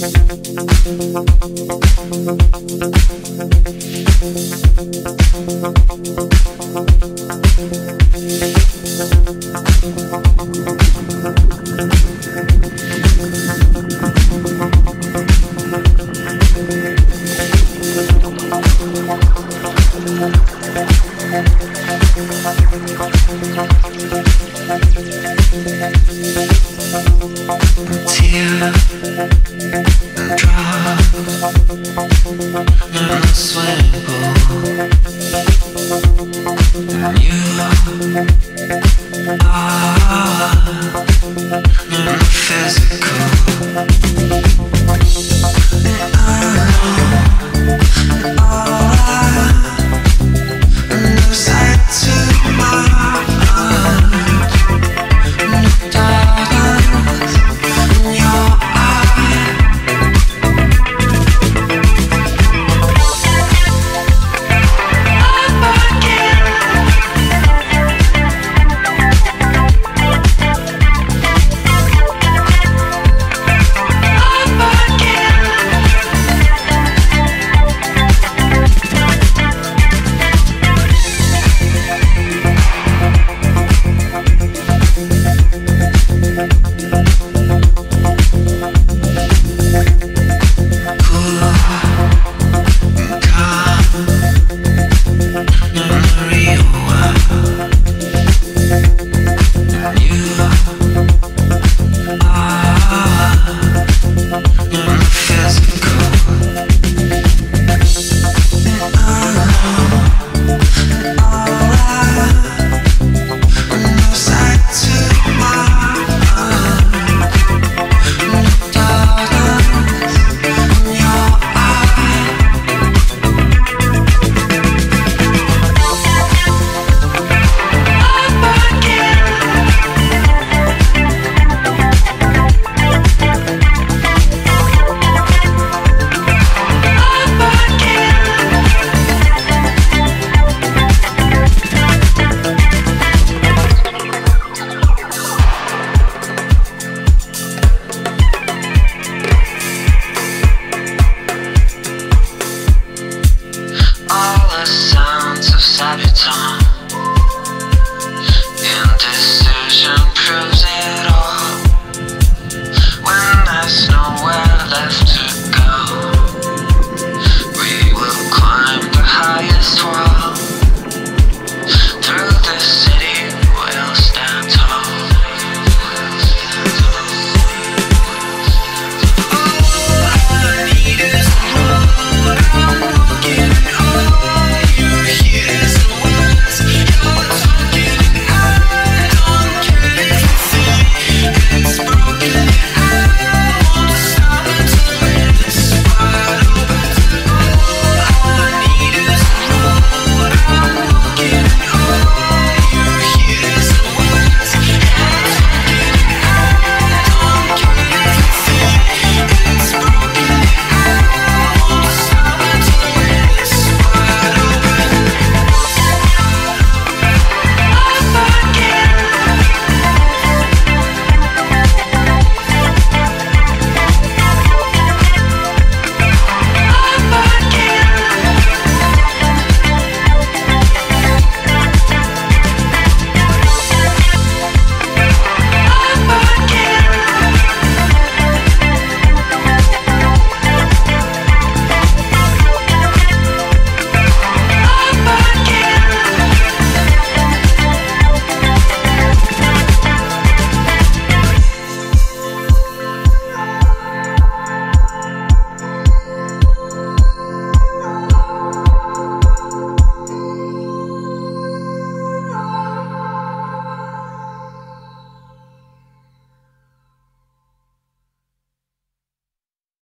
Thank physical